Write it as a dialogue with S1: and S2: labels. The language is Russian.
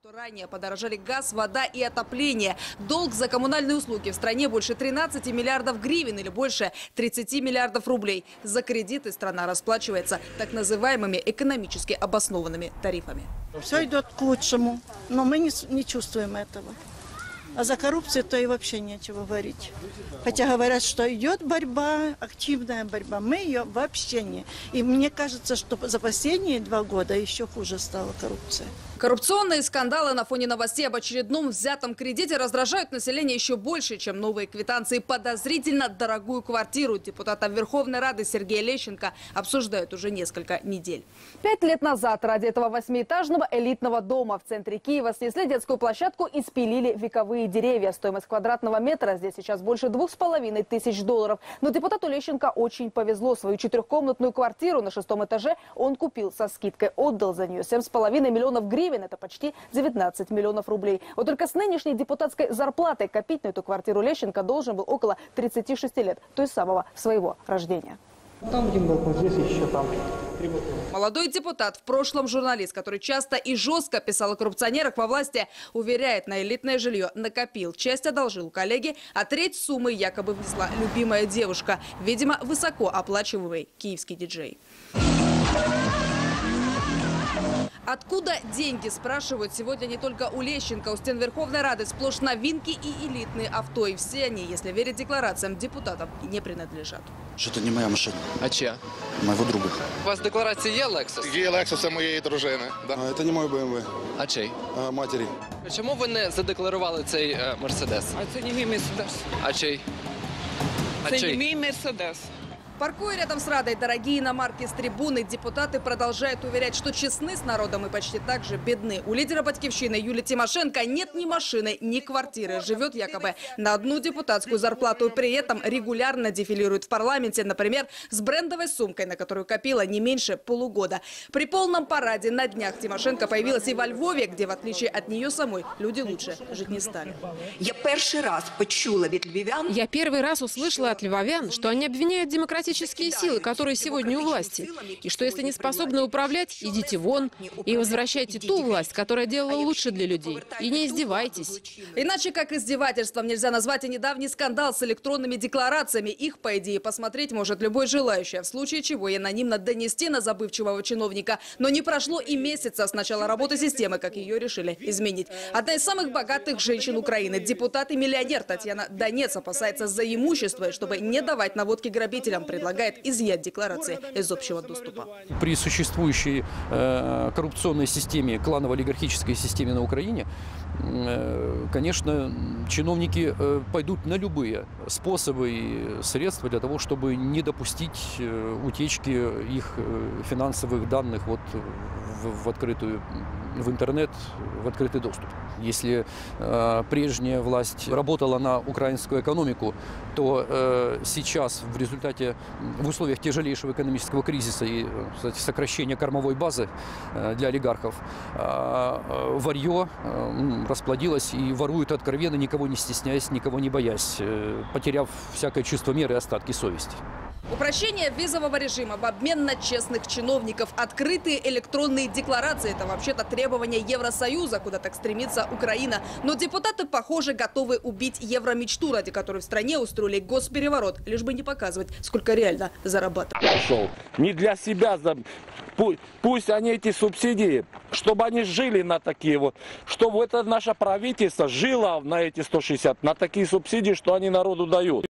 S1: что ранее подорожали газ, вода и отопление. Долг за коммунальные услуги в стране больше 13 миллиардов гривен или больше 30 миллиардов рублей. За кредиты страна расплачивается так называемыми экономически обоснованными тарифами.
S2: Все идет к лучшему, но мы не, не чувствуем этого. А за коррупцию то и вообще нечего говорить. Хотя говорят, что идет борьба, активная борьба. Мы ее вообще не. И мне кажется, что за последние два года еще хуже стала коррупция.
S1: Коррупционные скандалы на фоне новостей об очередном взятом кредите раздражают население еще больше, чем новые квитанции. Подозрительно дорогую квартиру депутата Верховной Рады Сергея Лещенко обсуждают уже несколько недель. Пять лет назад ради этого восьмиэтажного элитного дома в центре Киева снесли детскую площадку и спилили вековые деревья. Стоимость квадратного метра здесь сейчас больше двух с половиной тысяч долларов. Но депутату Лещенко очень повезло. Свою четырехкомнатную квартиру на шестом этаже он купил со скидкой. Отдал за нее семь с половиной миллионов гривен. Это почти 19 миллионов рублей. Вот только с нынешней депутатской зарплатой копить на эту квартиру Лещенко должен был около 36 лет. То есть самого своего рождения.
S3: Там один балкон, здесь еще там.
S1: Молодой депутат, в прошлом журналист, который часто и жестко писал о коррупционерах во власти, уверяет, на элитное жилье накопил. Часть одолжил коллеги, а треть суммы якобы внесла любимая девушка. Видимо, высоко оплачиваемый киевский диджей. Откуда деньги, спрашивают сегодня не только у Лещенко. У стен Верховной Рады сплошь новинки и элитные авто. И все они, если верить декларациям депутатов, не принадлежат.
S4: Що це не моя машина,
S5: А чия?
S4: моего друга.
S5: У вас в декларації є Lexus?
S6: Є Лексуса моєї дружини. Да.
S7: А, Это не мой BMW,
S5: А чий?
S7: а матери.
S5: Чому ви не задекларували цей е, Мерседес?
S8: А це не мій мерседес.
S5: А чий? А
S8: Це не
S5: чий?
S8: мій мерседес.
S1: Паркуя рядом с Радой дорогие иномарки с трибуны, депутаты продолжают уверять, что честны с народом и почти так же бедны. У лидера Батьковщины Юлии Тимошенко нет ни машины, ни квартиры. Живет якобы на одну депутатскую зарплату при этом регулярно дефилирует в парламенте, например, с брендовой сумкой, на которую копила не меньше полугода. При полном параде на днях Тимошенко появилась и во Львове, где, в отличие от нее самой, люди лучше жить не стали.
S9: Я перший раз почула від львів'ян
S10: Я первый раз услышала от львовян, что они обвиняют демократические силы, которые сегодня у власти, и что если не способны управлять, идите вон и возвращайте ту власть, которая делала лучше для людей. И не издевайтесь.
S1: Иначе как издевательством нельзя назвать и недавний скандал с электронными декларациями. Их, по идее, посмотреть может любой желающий, а в случае чего и анонимно донести на забывчивого чиновника. Но не прошло и месяца с начала работы системы, как ее решили изменить. Одна из самых богатых женщин Украины, депутат и миллионер Татьяна Донец опасается за имущество, чтобы не давать наводки грабителям, предлагает изъять декларации из общего доступа.
S11: при существующей э, коррупционной системе, кланово-олигархической системе на Украине, э, конечно, чиновники э, пойдут на любые способы и средства для того, чтобы не допустить э, утечки их э, финансовых данных вот в, в открытую в интернет, в открытый доступ. Если э, прежняя власть работала на украинскую экономику, то э, сейчас в результате, в условиях тяжелейшего экономического кризиса и э, кстати, сокращения кормовой базы э, для олигархов, э, э, варье э, м, расплодилось и воруют откровенно, никого не стесняясь, никого не боясь, э, потеряв всякое чувство меры и остатки совести.
S1: Упрощение визового режима в обмен на честных чиновников. Открытые электронные декларации – это вообще-то требование Евросоюза, куда так стремится Украина. Но депутаты, похоже, готовы убить евромечту, ради которой в стране устроили госпереворот, лишь бы не показывать, сколько реально зарабатывают.
S12: пошел. Не для себя. за- пу- Пусть они эти субсидии, чтобы они жили на такие вот, чтобы это наше правительство жило на эти 160, на такие субсидии, что они народу дают.